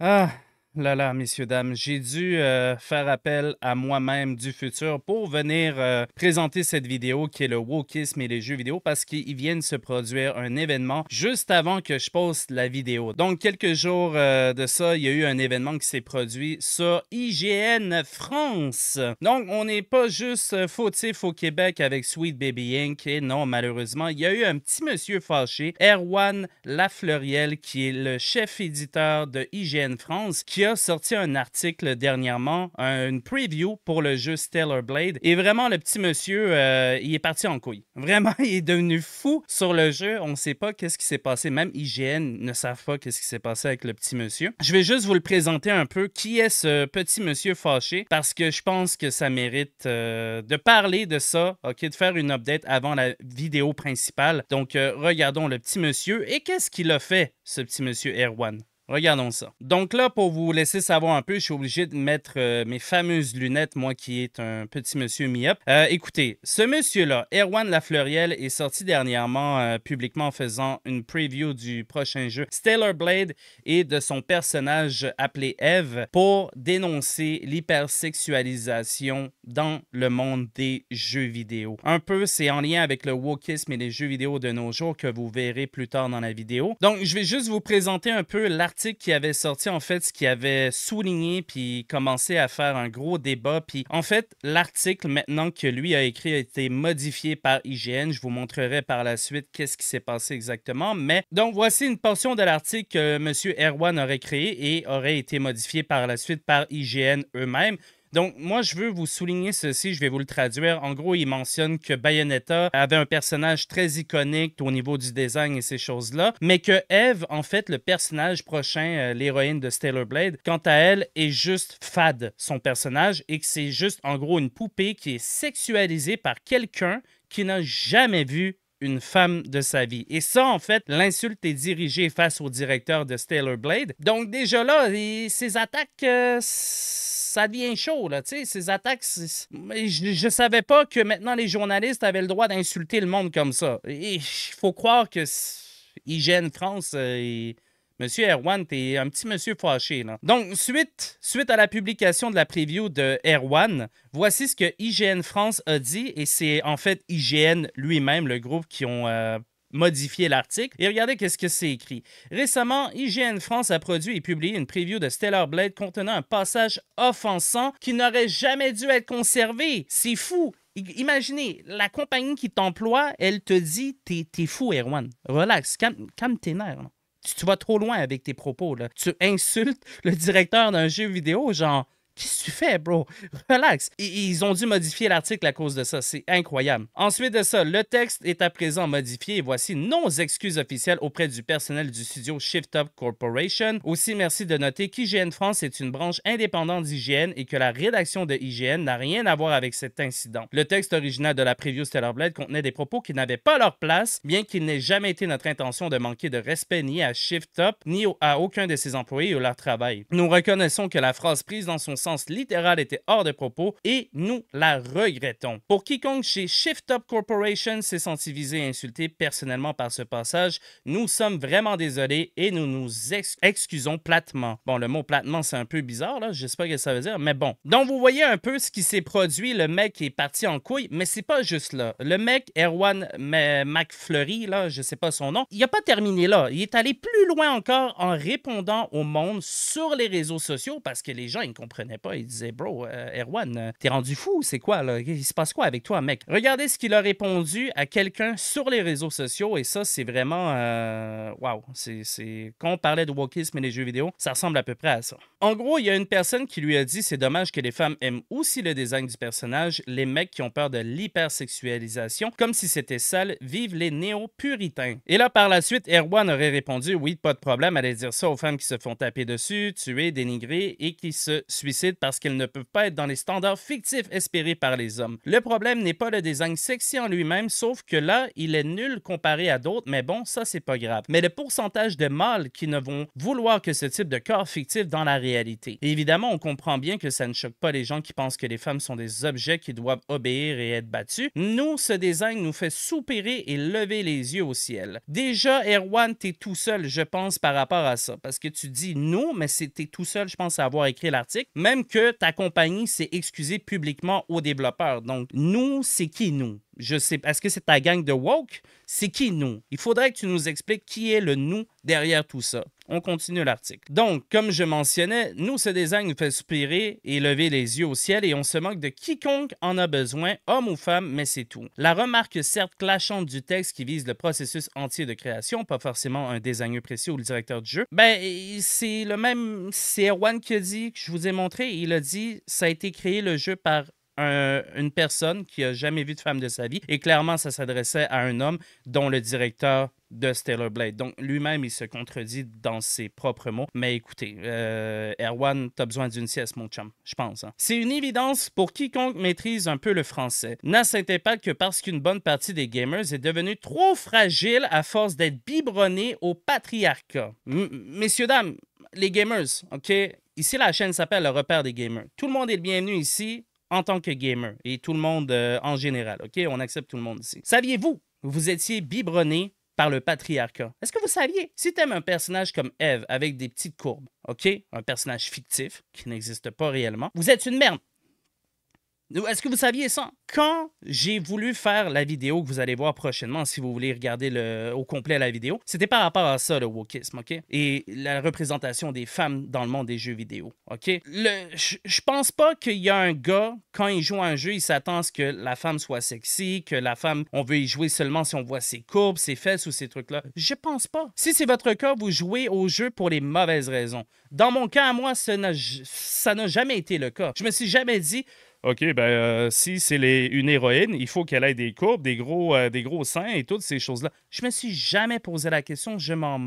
Ah là là, messieurs, dames, j'ai dû euh, faire appel à moi-même du futur pour venir euh, présenter cette vidéo qui est le wokisme et les jeux vidéo parce qu'ils viennent se produire un événement juste avant que je poste la vidéo. Donc, quelques jours euh, de ça, il y a eu un événement qui s'est produit sur IGN France. Donc, on n'est pas juste fautif au Québec avec Sweet Baby Inc. Et non, malheureusement, il y a eu un petit monsieur fâché, Erwan Lafleuriel, qui est le chef éditeur de IGN France, qui a sorti un article dernièrement, une preview pour le jeu Stellar Blade. Et vraiment, le petit monsieur, euh, il est parti en couille. Vraiment, il est devenu fou sur le jeu. On ne sait pas qu'est-ce qui s'est passé. Même IGN ne savent pas qu'est-ce qui s'est passé avec le petit monsieur. Je vais juste vous le présenter un peu. Qui est ce petit monsieur fâché? Parce que je pense que ça mérite euh, de parler de ça, ok, de faire une update avant la vidéo principale. Donc, euh, regardons le petit monsieur. Et qu'est-ce qu'il a fait, ce petit monsieur Erwan? Regardons ça. Donc là, pour vous laisser savoir un peu, je suis obligé de mettre euh, mes fameuses lunettes, moi qui est un petit monsieur mi-up. Euh, écoutez, ce monsieur-là, Erwan Lafleuriel, est sorti dernièrement euh, publiquement en faisant une preview du prochain jeu Stellar Blade et de son personnage appelé Eve pour dénoncer l'hypersexualisation dans le monde des jeux vidéo. Un peu, c'est en lien avec le wokisme et les jeux vidéo de nos jours que vous verrez plus tard dans la vidéo. Donc, je vais juste vous présenter un peu l'article qui avait sorti, en fait, ce qui avait souligné puis commencé à faire un gros débat. Puis, en fait, l'article, maintenant que lui a écrit, a été modifié par IGN. Je vous montrerai par la suite qu'est-ce qui s'est passé exactement. Mais, donc, voici une portion de l'article que M. Erwan aurait créé et aurait été modifié par la suite par IGN eux-mêmes. Donc, moi, je veux vous souligner ceci, je vais vous le traduire. En gros, il mentionne que Bayonetta avait un personnage très iconique au niveau du design et ces choses-là, mais que Eve, en fait, le personnage prochain, euh, l'héroïne de Stellar Blade, quant à elle, est juste fade, son personnage, et que c'est juste, en gros, une poupée qui est sexualisée par quelqu'un qui n'a jamais vu une femme de sa vie. Et ça, en fait, l'insulte est dirigée face au directeur de Stellar Blade. Donc déjà là, ces attaques... Euh, ça devient chaud, là, tu sais, ces attaques. Je, ne savais pas que maintenant les journalistes avaient le droit d'insulter le monde comme ça. Il faut croire que Hygiène France euh, Monsieur Erwan, t'es un petit monsieur fâché, là. Donc, suite, suite à la publication de la preview de Erwan, voici ce que IGN France a dit, et c'est en fait IGN lui-même, le groupe qui ont euh, modifier l'article. Et regardez qu'est-ce que c'est écrit. Récemment, IGN France a produit et publié une preview de Stellar Blade contenant un passage offensant qui n'aurait jamais dû être conservé. C'est fou. Imaginez, la compagnie qui t'emploie, elle te dit T'es fou, Erwan. Relax, calme, tes nerfs. Tu, vas trop loin avec tes propos. Là. Tu insultes le directeur d'un jeu vidéo, genre Qu'est-ce que tu fais, bro? Relax. Ils ont dû modifier l'article à cause de ça. C'est incroyable. Ensuite de ça, le texte est à présent modifié et voici nos excuses officielles auprès du personnel du studio Shift Up Corporation. Aussi, merci de noter qu'IGN France est une branche indépendante d'IGN et que la rédaction de IGN n'a rien à voir avec cet incident. Le texte original de la preview Stellar Blade contenait des propos qui n'avaient pas leur place, bien qu'il n'ait jamais été notre intention de manquer de respect ni à Shift Up ni à aucun de ses employés ou leur travail. Nous reconnaissons que la phrase prise dans son littéral était hors de propos et nous la regrettons. Pour quiconque chez Shift Up Corporation s'est senti visé et insulté personnellement par ce passage, nous sommes vraiment désolés et nous nous excusons platement. Bon, le mot platement, c'est un peu bizarre, là. Je sais pas ce que ça veut dire, mais bon. Donc, vous voyez un peu ce qui s'est produit. Le mec est parti en couille, mais c'est pas juste là. Le mec, Erwan McFlurry, là, je sais pas son nom, il a pas terminé là. Il est allé plus loin encore en répondant au monde sur les réseaux sociaux parce que les gens, ils ne pas. Il disait, bro, euh, Erwan, euh, t'es rendu fou, c'est quoi, là? Il se passe quoi avec toi, mec? Regardez ce qu'il a répondu à quelqu'un sur les réseaux sociaux, et ça, c'est vraiment. Waouh! Wow. C'est. Quand on parlait de wokisme et les jeux vidéo, ça ressemble à peu près à ça. En gros, il y a une personne qui lui a dit c'est dommage que les femmes aiment aussi le design du personnage, les mecs qui ont peur de l'hypersexualisation, comme si c'était sale, vivent les néo-puritains. Et là, par la suite, Erwan aurait répondu oui, pas de problème, allez dire ça aux femmes qui se font taper dessus, tuer, dénigrer et qui se suicident parce qu'elles ne peuvent pas être dans les standards fictifs espérés par les hommes. Le problème n'est pas le design sexy en lui-même, sauf que là, il est nul comparé à d'autres, mais bon, ça c'est pas grave. Mais le pourcentage de mâles qui ne vont vouloir que ce type de corps fictif dans la réalité. évidemment, on comprend bien que ça ne choque pas les gens qui pensent que les femmes sont des objets qui doivent obéir et être battus. Nous, ce design nous fait soupirer et lever les yeux au ciel. Déjà, Erwan, t'es tout seul, je pense, par rapport à ça, parce que tu dis nous, mais c'était tout seul, je pense, à avoir écrit l'article, même que ta compagnie s'est excusée publiquement aux développeurs. Donc, nous, c'est qui nous? Je sais, est-ce que c'est ta gang de woke? C'est qui nous? Il faudrait que tu nous expliques qui est le nous derrière tout ça. On continue l'article. Donc, comme je mentionnais, nous, ce design nous fait soupirer et lever les yeux au ciel et on se moque de quiconque en a besoin, homme ou femme, mais c'est tout. La remarque certes clashante du texte qui vise le processus entier de création, pas forcément un designer précis ou le directeur du jeu, ben, c'est le même, c'est Erwan qui a dit, que je vous ai montré, il a dit, ça a été créé le jeu par une personne qui a jamais vu de femme de sa vie. Et clairement, ça s'adressait à un homme dont le directeur de Stellar Blade. Donc, lui-même, il se contredit dans ses propres mots. Mais écoutez, euh, Erwan, t'as besoin d'une sieste, mon chum, je pense. Hein. C'est une évidence pour quiconque maîtrise un peu le français. N'a cet impact que parce qu'une bonne partie des gamers est devenue trop fragile à force d'être biberonné au patriarcat. messieurs, dames, les gamers, OK? Ici, la chaîne s'appelle Le Repère des Gamers. Tout le monde est le bienvenu ici en tant que gamer et tout le monde euh, en général. OK? On accepte tout le monde ici. Saviez-vous, vous étiez biberonné par le patriarcat. Est-ce que vous saviez, si tu aimes un personnage comme Eve avec des petites courbes, OK? Un personnage fictif qui n'existe pas réellement, vous êtes une merde. Est-ce que vous saviez ça? Quand j'ai voulu faire la vidéo que vous allez voir prochainement, si vous voulez regarder le, au complet la vidéo, c'était par rapport à ça, le wokisme, OK? Et la représentation des femmes dans le monde des jeux vidéo, OK? Je pense pas qu'il y a un gars, quand il joue un jeu, il s'attend à ce que la femme soit sexy, que la femme, on veut y jouer seulement si on voit ses courbes, ses fesses ou ces trucs-là. Je pense pas. Si c'est votre cas, vous jouez au jeu pour les mauvaises raisons. Dans mon cas, à moi, ça n'a jamais été le cas. Je me suis jamais dit, OK, ben euh, si c'est une héroïne, il faut qu'elle ait des courbes, des gros, euh, des gros seins et toutes ces choses-là. Je me suis jamais posé la question, je m'en,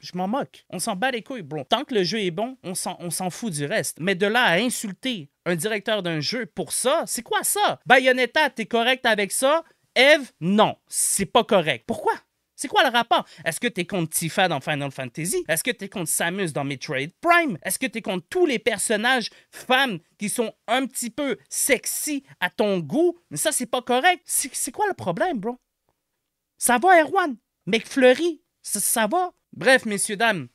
je m'en moque. On s'en bat les couilles, bro. Tant que le jeu est bon, on s'en, on s'en fout du reste. Mais de là à insulter un directeur d'un jeu pour ça, c'est quoi ça? Bayonetta, t'es correct avec ça? Eve, non, c'est pas correct. Pourquoi? C'est quoi le rapport? Est-ce que tu es contre Tifa dans Final Fantasy? Est-ce que tu es contre Samus dans Metroid Prime? Est-ce que tu es contre tous les personnages femmes qui sont un petit peu sexy à ton goût? Mais ça, c'est pas correct. C'est quoi le problème, bro? Ça va, Erwan? McFlurry? Ça, ça va? Bref, messieurs, dames,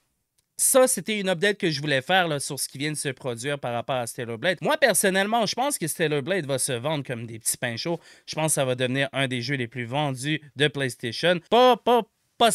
ça, c'était une update que je voulais faire sur ce qui vient de se produire par rapport à Stellar Blade. Moi, personnellement, je pense que Stellar Blade va se vendre comme des petits pains chauds. Je pense que ça va devenir un des jeux les plus vendus de PlayStation. Pas, pas, pas,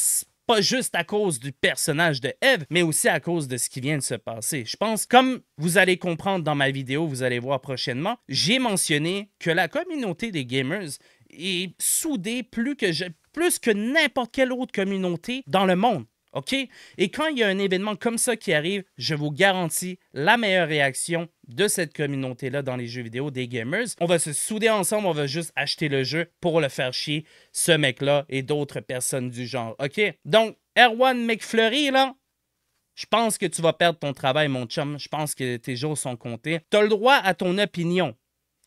pas juste à cause du personnage de Eve, mais aussi à cause de ce qui vient de se passer. Je pense, comme vous allez comprendre dans ma vidéo, vous allez voir prochainement, j'ai mentionné que la communauté des gamers est soudée plus que, plus que n'importe quelle autre communauté dans le monde. OK? Et quand il y a un événement comme ça qui arrive, je vous garantis la meilleure réaction de cette communauté-là dans les jeux vidéo des gamers. On va se souder ensemble, on va juste acheter le jeu pour le faire chier, ce mec-là et d'autres personnes du genre. OK? Donc, Erwan McFlurry, là, je pense que tu vas perdre ton travail, mon chum. Je pense que tes jours sont comptés. Tu as le droit à ton opinion.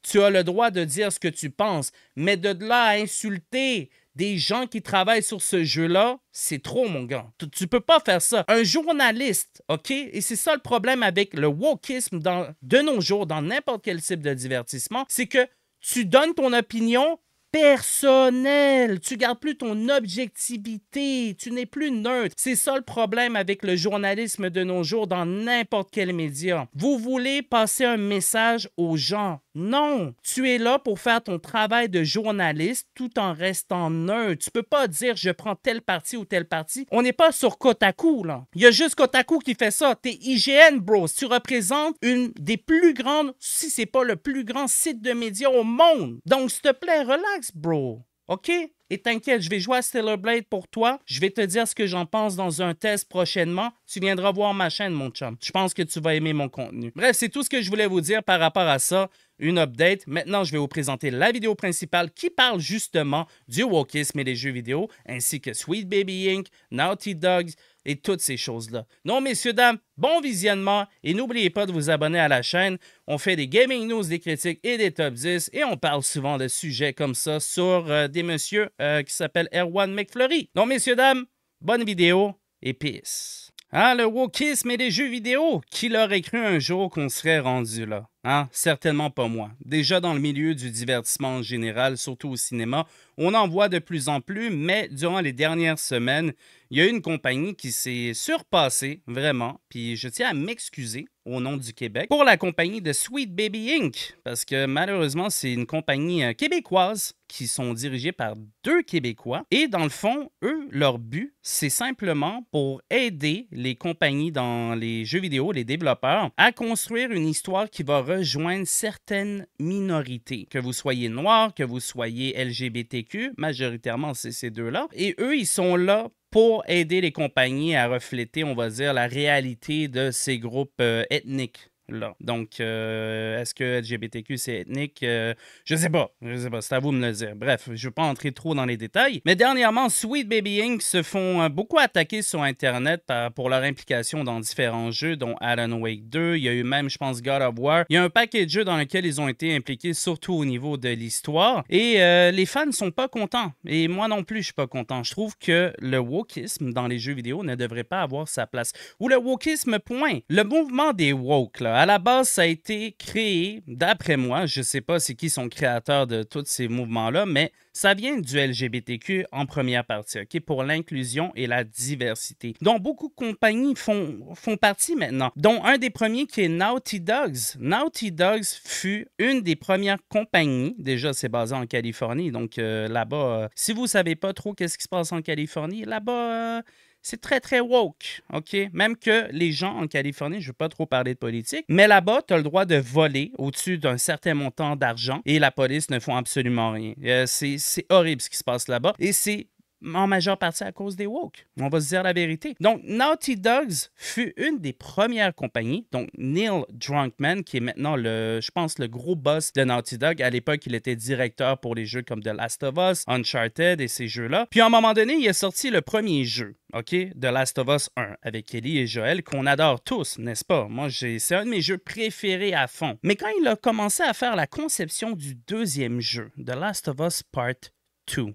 Tu as le droit de dire ce que tu penses, mais de là à insulter des gens qui travaillent sur ce jeu-là, c'est trop, mon gars. Tu, tu, peux pas faire ça. Un journaliste, OK? Et c'est ça le problème avec le wokisme de nos jours, dans n'importe quel type de divertissement, c'est que tu donnes ton opinion, personnel. Tu gardes plus ton objectivité. Tu n'es plus neutre. C'est ça le problème avec le journalisme de nos jours dans n'importe quel média. Vous voulez passer un message aux gens. Non, tu es là pour faire ton travail de journaliste tout en restant neutre. Tu peux pas dire je prends telle partie ou telle partie. On n'est pas sur Kotaku là. Il y a juste Kotaku qui fait ça. T'es IGN bro. Tu représentes une des plus grandes, si c'est pas le plus grand site de médias au monde. Donc s'il te plaît, relax bro. OK? Et t'inquiète, je vais jouer à Stellar Blade pour toi. Je vais te dire ce que j'en pense dans un test prochainement. Tu viendras voir ma chaîne, mon chum. Je pense que tu vas aimer mon contenu. Bref, c'est tout ce que je voulais vous dire par rapport à ça une update. Maintenant, je vais vous présenter la vidéo principale qui parle justement du wokisme et des jeux vidéo, ainsi que Sweet Baby Inc., Naughty Dogs, et toutes ces choses-là. Non, messieurs, dames, bon visionnement et n'oubliez pas de vous abonner à la chaîne. On fait des gaming news, des critiques et des top 10 et on parle souvent de sujets comme ça sur euh, des messieurs euh, qui s'appellent Erwan McFlurry. Donc, messieurs, dames, bonne vidéo et peace. Ah, le wokisme et les jeux vidéo. Qui l'aurait cru un jour qu'on serait rendu là? Hein? Certainement pas moi. Déjà dans le milieu du divertissement en général, surtout au cinéma, on en voit de plus en plus, mais durant les dernières semaines, il y a une compagnie qui s'est surpassée, vraiment, puis je tiens à m'excuser au nom du Québec pour la compagnie de Sweet Baby Inc. Parce que malheureusement, c'est une compagnie euh, québécoise qui sont dirigés par deux Québécois. Et dans le fond, eux, leur but, c'est simplement pour aider les compagnies dans les jeux vidéo, les développeurs, à construire une histoire qui va rejoindre certaines minorités. Que vous soyez noir, que vous soyez LGBTQ, majoritairement c'est ces deux-là. Et eux, ils sont là pour aider les compagnies à refléter, on va dire, la réalité de ces groupes euh, ethniques donc, euh, est-ce que LGBTQ c'est ethnique? Je Je sais pas. Je sais pas. C'est à vous de me le dire. Bref, je vais pas entrer trop dans les détails. Mais dernièrement, Sweet Baby Inc. se font euh, beaucoup attaquer sur Internet pour leur implication dans différents jeux, dont Alan Wake 2. Il y a eu même, je pense, God of War. Il y a un paquet de jeux dans lesquels ils ont été impliqués, surtout au niveau de l'histoire. Et euh, les fans sont pas contents. Et moi non plus, je suis pas content. Je trouve que le wokisme dans les jeux vidéo ne devrait pas avoir sa place. Ou le wokisme, point. Le mouvement des woke, là à la base, ça a été créé, d'après moi, je ne sais pas c'est qui sont créateurs de tous ces mouvements-là, mais ça vient du LGBTQ en première partie, OK, pour l'inclusion et la diversité, dont beaucoup de compagnies font, font partie maintenant, dont un des premiers qui est Naughty Dogs. Naughty Dogs fut une des premières compagnies, déjà c'est basé en Californie, donc euh, là-bas, euh, si vous ne savez pas trop qu'est-ce qui se passe en Californie, là-bas... Euh, c'est très, très woke, OK? Même que les gens en Californie, je ne veux pas trop parler de politique, mais là-bas, tu as le droit de voler au-dessus d'un certain montant d'argent et la police ne font absolument rien. Euh, c'est horrible ce qui se passe là-bas et c'est en majeure partie à cause des woke. On va se dire la vérité. Donc, Naughty Dogs fut une des premières compagnies. Donc, Neil Drunkman, qui est maintenant le, je pense, le gros boss de Naughty Dog. À l'époque, il était directeur pour les jeux comme The Last of Us, Uncharted et ces jeux-là. Puis, à un moment donné, il a sorti le premier jeu. OK? The Last of Us 1 avec Ellie et Joel, qu'on adore tous, n'est-ce pas? Moi, c'est un de mes jeux préférés à fond. Mais quand il a commencé à faire la conception du deuxième jeu, The Last of Us Part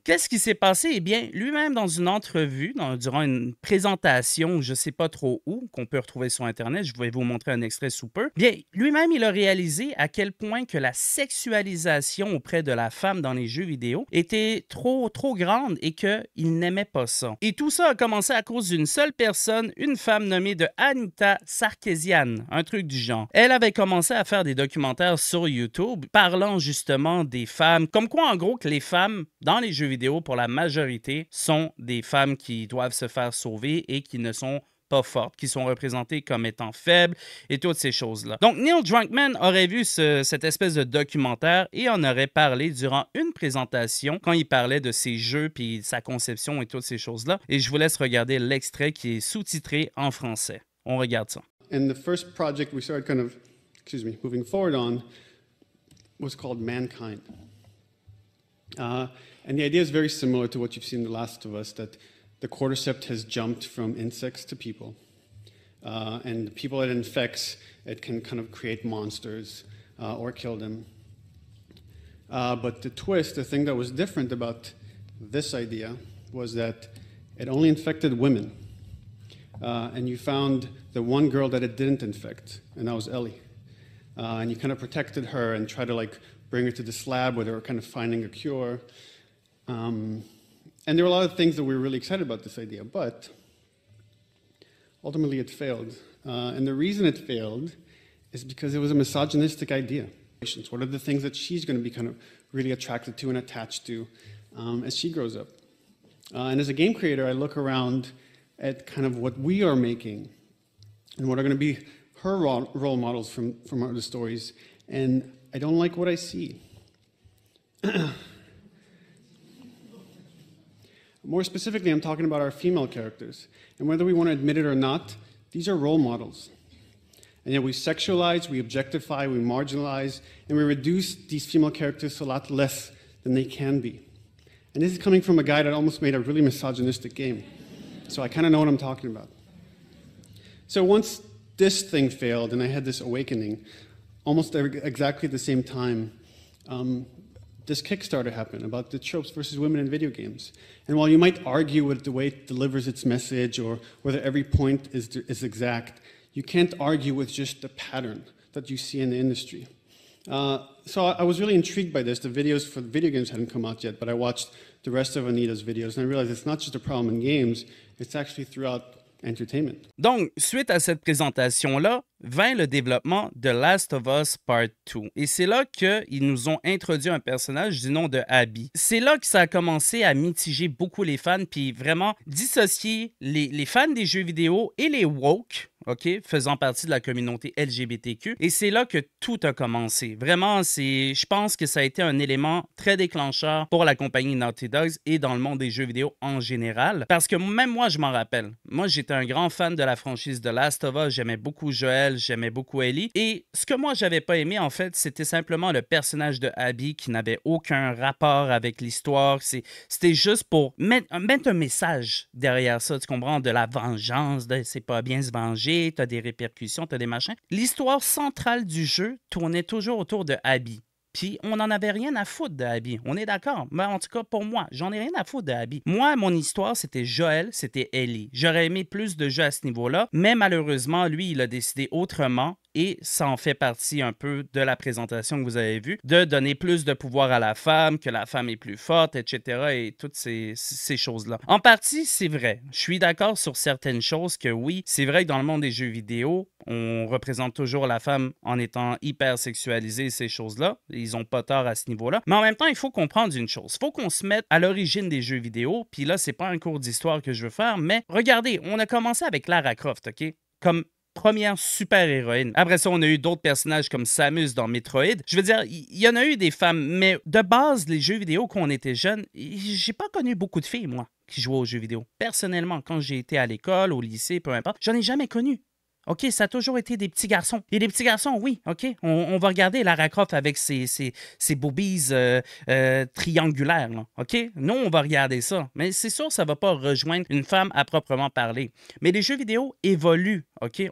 Qu'est-ce qui s'est passé? Eh bien, lui-même, dans une entrevue, durant une présentation, je ne sais pas trop où, qu'on peut retrouver sur Internet, je vais vous montrer un extrait sous peu, bien, lui-même, il a réalisé à quel point que la sexualisation auprès de la femme dans les jeux vidéo était trop, trop grande et qu'il n'aimait pas ça. Et tout ça a commencé à cause d'une seule personne, une femme nommée de Anita Sarkeesian, un truc du genre. Elle avait commencé à faire des documentaires sur YouTube parlant justement des femmes, comme quoi en gros que les femmes dans les jeux vidéo, pour la majorité, sont des femmes qui doivent se faire sauver et qui ne sont pas fortes, qui sont représentées comme étant faibles et toutes ces choses-là. Donc, Neil Drunkman aurait vu cette espèce de documentaire et en aurait parlé durant une présentation quand il parlait de ses jeux puis sa conception et toutes ces choses-là. Et je vous laisse regarder l'extrait qui est sous-titré en français. On regarde ça. And the first project we started kind of, excuse me, moving forward on was called Mankind. Uh, And the idea is very similar to what you've seen in The Last of Us, that the cordyceps has jumped from insects to people. Uh, and the people it infects, it can kind of create monsters uh, or kill them. Uh, but the twist, the thing that was different about this idea was that it only infected women. Uh, and you found the one girl that it didn't infect, and that was Ellie. Uh, and you kind of protected her and tried to like bring her to this lab where they were kind of finding a cure. Um, and there were a lot of things that we were really excited about this idea, but ultimately it failed. Uh, and the reason it failed is because it was a misogynistic idea. What are the things that she's going to be kind of really attracted to and attached to um, as she grows up? Uh, and as a game creator, I look around at kind of what we are making and what are going to be her role models from, from the stories. And I don't like what I see. More specifically, I'm talking about our female characters. And whether we want to admit it or not, these are role models. And yet we sexualize, we objectify, we marginalize, and we reduce these female characters a lot less than they can be. And this is coming from a guy that almost made a really misogynistic game. So I kind of know what I'm talking about. So once this thing failed and I had this awakening, almost exactly at the same time, um, this Kickstarter happened about the tropes versus women in video games. And while you might argue with the way it delivers its message or whether every point is, is exact, you can't argue with just the pattern that you see in the industry. Uh, so I was really intrigued by this. The videos for the video games hadn't come out yet, but I watched the rest of Anita's videos and I realized it's not just a problem in games, it's actually throughout entertainment. Donc, suite à cette présentation-là, vint le développement de Last of Us Part 2. Et c'est là qu'ils nous ont introduit un personnage du nom de Abby. C'est là que ça a commencé à mitiger beaucoup les fans, puis vraiment dissocier les, les fans des jeux vidéo et les woke OK, faisant partie de la communauté LGBTQ. Et c'est là que tout a commencé. Vraiment, je pense que ça a été un élément très déclencheur pour la compagnie Naughty Dogs et dans le monde des jeux vidéo en général. Parce que même moi, je m'en rappelle. Moi, j'étais un grand fan de la franchise de Last of Us. J'aimais beaucoup Joel, j'aimais beaucoup Ellie. Et ce que moi, j'avais pas aimé, en fait, c'était simplement le personnage de Abby qui n'avait aucun rapport avec l'histoire. c'était juste pour mettre, mettre un message derrière ça, tu comprends, de la vengeance, de c'est pas bien se venger tu as des répercussions, tu as des machins. L'histoire centrale du jeu tournait toujours autour de Abby. Puis on n'en avait rien à foutre de Abby. On est d'accord. Mais en tout cas, pour moi, j'en ai rien à foutre de Abby. Moi, mon histoire, c'était Joël, c'était Ellie. J'aurais aimé plus de jeux à ce niveau-là, mais malheureusement, lui, il a décidé autrement et ça en fait partie un peu de la présentation que vous avez vue, de donner plus de pouvoir à la femme, que la femme est plus forte, etc. et toutes ces, choses-là. En partie, c'est vrai. Je suis d'accord sur certaines choses que oui, c'est vrai que dans le monde des jeux vidéo, on représente toujours la femme en étant hyper sexualisée, ces choses-là. Ils n'ont pas tort à ce niveau-là. Mais en même temps, il faut comprendre une chose. Il faut qu'on se mette à l'origine des jeux vidéo. Puis là, c'est pas un cours d'histoire que je veux faire, mais regardez, on a commencé avec Lara Croft, OK? Comme première super-héroïne. Après ça, on a eu d'autres personnages comme Samus dans Metroid. Je veux dire, il y, en a eu des femmes, mais de base, les jeux vidéo, quand on était jeune, j'ai pas connu beaucoup de filles, moi, qui jouaient aux jeux vidéo. Personnellement, quand j'ai été à l'école, au lycée, peu importe, j'en ai jamais connu. OK, ça a toujours été des petits garçons. Et des petits garçons, oui, OK. On, va regarder Lara Croft avec ses, ses, ses boobies euh, euh, triangulaires, OK? Nous, on va regarder ça. Mais c'est sûr, ça ne va pas rejoindre une femme à proprement parler. Mais les jeux vidéo évoluent, OK?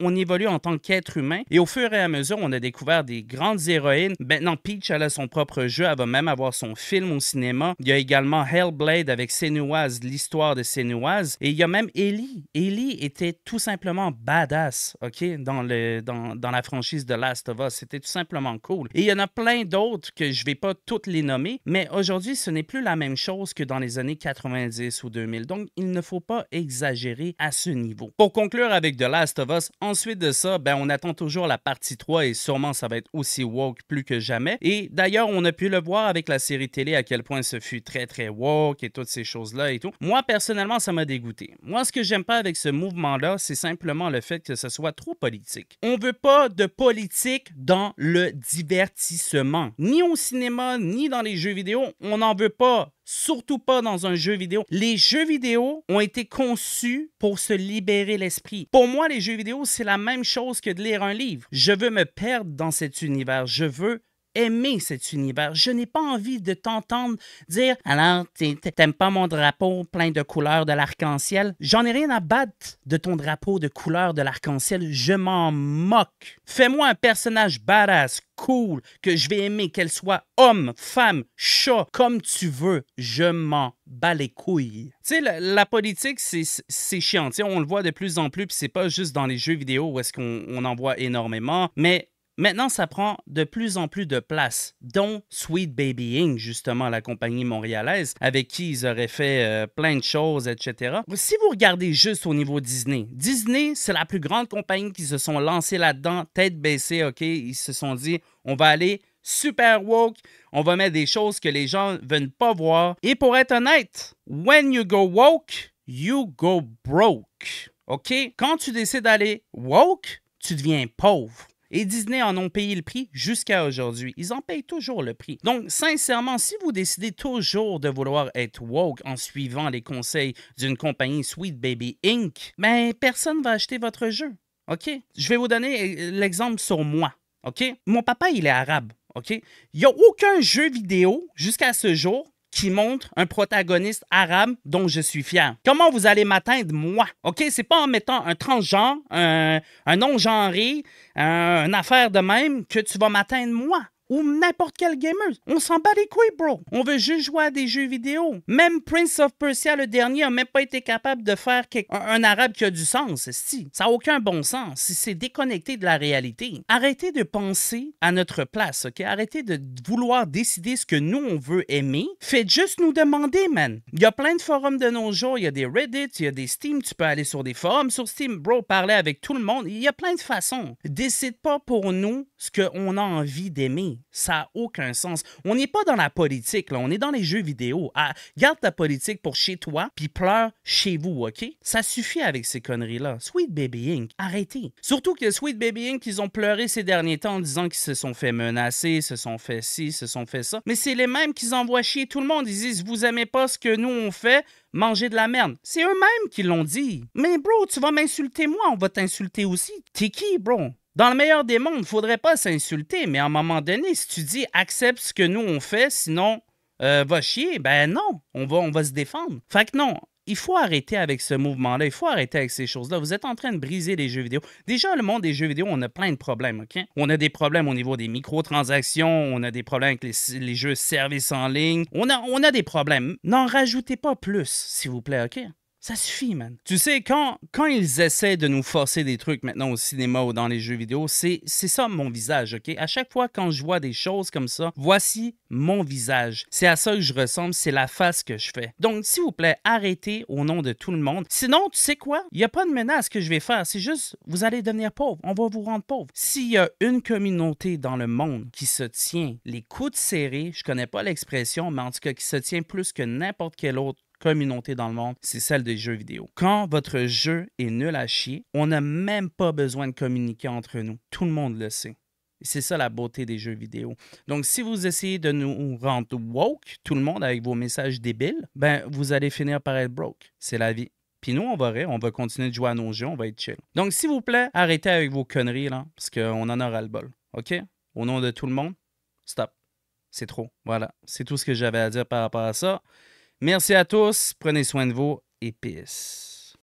On, évolue en tant qu'être humain. Et au fur et à mesure, on a découvert des grandes héroïnes. Maintenant, Peach, elle a son propre jeu. Elle va même avoir son film au cinéma. Il y a également Hellblade avec Senuaz, l'histoire de Senuaz. Et il y a même Ellie. Ellie était tout simplement badass OK, dans, le, dans, dans, la franchise de Last of Us. C'était tout simplement cool. Et il y en a plein d'autres que je vais pas toutes les nommer, mais aujourd'hui, ce n'est plus la même chose que dans les années 90 ou 2000. Donc, il ne faut pas exagérer à ce niveau. Pour conclure avec The Last of Us, ensuite de ça, ben, on attend toujours la partie 3 et sûrement ça va être aussi woke plus que jamais. Et d'ailleurs, on a pu le voir avec la série télé à quel point ce fut très très woke et toutes ces choses-là et tout. Moi, personnellement, ça m'a dégoûté. Moi, ce que j'aime pas avec ce mouvement-là, c'est simplement le fait que ce soit trop politique. On veut pas de politique dans le divertissement. Ni au cinéma, ni dans les jeux vidéo. On n'en veut pas. Surtout pas dans un jeu vidéo. Les jeux vidéo ont été conçus pour se libérer l'esprit. Pour moi, les jeux vidéo, c'est la même chose que de lire un livre. Je veux me perdre dans cet univers. Je veux aimer cet univers. Je n'ai pas envie de t'entendre dire Alors, t'aimes pas mon drapeau plein de couleurs de l'arc-en-ciel J'en ai rien à battre de ton drapeau de couleurs de l'arc-en-ciel. Je m'en moque. Fais-moi un personnage badass, cool, que je vais aimer, qu'elle soit homme, femme, chat, comme tu veux. Je m'en bats les couilles. Tu sais, la, politique, c'est chiant. on le voit de plus en plus, puis c'est pas juste dans les jeux vidéo où est-ce qu'on en voit énormément, mais Maintenant, ça prend de plus en plus de place, dont Sweet Baby Inc., justement, la compagnie montréalaise, avec qui ils auraient fait euh, plein de choses, etc. Si vous regardez juste au niveau Disney, Disney, c'est la plus grande compagnie qui se sont lancés là-dedans, tête baissée, OK? Ils se sont dit, on va aller super woke, on va mettre des choses que les gens ne veulent pas voir. Et pour être honnête, when you go woke, you go broke. OK? Quand tu décides d'aller woke, tu deviens pauvre. Et Disney en ont payé le prix jusqu'à aujourd'hui. Ils en payent toujours le prix. Donc, sincèrement, si vous décidez toujours de vouloir être woke en suivant les conseils d'une compagnie Sweet Baby Inc., ben, personne va acheter votre jeu. OK? Je vais vous donner euh, l'exemple sur moi. OK? Mon papa, il est arabe. OK? Il n'y a aucun jeu vidéo jusqu'à ce jour qui montre un protagoniste arabe dont je suis fier. Comment vous allez m'atteindre, moi? OK? C'est pas en mettant un transgenre, un, un non-genré, un- une affaire de même que tu vas m'atteindre, moi ou n'importe quel gamer. On s'en bat les couilles, bro. On veut juste jouer à des jeux vidéo. Même Prince of Persia, le dernier, a même pas été capable de faire un arabe qui a du sens. Si. Ça n'a aucun bon sens. Si c'est déconnecté de la réalité. Arrêtez de penser à notre place, OK? Arrêtez de vouloir décider ce que nous, on veut aimer. Faites juste nous demander, man. Il y a plein de forums de nos jours. Il y a des Reddit, il y a des Steam. Tu peux aller sur des forums sur Steam, bro, parler avec tout le monde. Il y a plein de façons. Décide pas pour nous ce qu'on a envie d'aimer. Ça n'a aucun sens. On n'est pas dans la politique, là. On est dans les jeux vidéo. Ah, garde ta politique pour chez toi, puis pleure chez vous, OK? Ça suffit avec ces conneries-là. Sweet Baby Inc., arrêtez. Surtout que Sweet Baby Inc., ils ont pleuré ces derniers temps en disant qu'ils se sont fait menacer, se sont fait ci, se sont fait ça. Mais c'est les mêmes qui envoient chier tout le monde. Ils disent, vous aimez pas ce que nous on fait, mangez de la merde. C'est eux-mêmes qui l'ont dit. Mais bro, tu vas m'insulter moi, on va t'insulter aussi. T'es qui, bro? Dans le meilleur des mondes, faudrait pas s'insulter, mais à un moment donné, si tu dis accepte ce que nous on fait, sinon euh, va chier, ben non, on va, on va se défendre. Fait que non, il faut arrêter avec ce mouvement-là, il faut arrêter avec ces choses-là. Vous êtes en train de briser les jeux vidéo. Déjà, le monde des jeux vidéo, on a plein de problèmes, OK? On a des problèmes au niveau des microtransactions, on a des problèmes avec les, les jeux services en ligne, on a, on a des problèmes. N'en rajoutez pas plus, s'il vous plaît, OK? Ça suffit, man. Tu sais, quand, quand ils essaient de nous forcer des trucs maintenant au cinéma ou dans les jeux vidéo, c'est ça mon visage, OK? À chaque fois quand je vois des choses comme ça, voici mon visage. C'est à ça que je ressemble, c'est la face que je fais. Donc, s'il vous plaît, arrêtez au nom de tout le monde. Sinon, tu sais quoi? Il n'y a pas de menace que je vais faire. C'est juste, vous allez devenir pauvre. On va vous rendre pauvre. S'il y a une communauté dans le monde qui se tient les coudes serrés, je connais pas l'expression, mais en tout cas qui se tient plus que n'importe quel autre communauté dans le monde, c'est celle des jeux vidéo. Quand votre jeu est nul à chier, on n'a même pas besoin de communiquer entre nous. Tout le monde le sait. C'est ça la beauté des jeux vidéo. Donc, si vous essayez de nous rendre woke, tout le monde avec vos messages débiles, ben, vous allez finir par être broke. C'est la vie. Puis nous, on va rire, on va continuer de jouer à nos jeux, on va être chill. Donc, s'il vous plaît, arrêtez avec vos conneries, là, parce qu'on en aura le bol. OK? Au nom de tout le monde, stop. C'est trop. Voilà. C'est tout ce que j'avais à dire par rapport à ça. Merci à tous, prenez soin de vous et peace.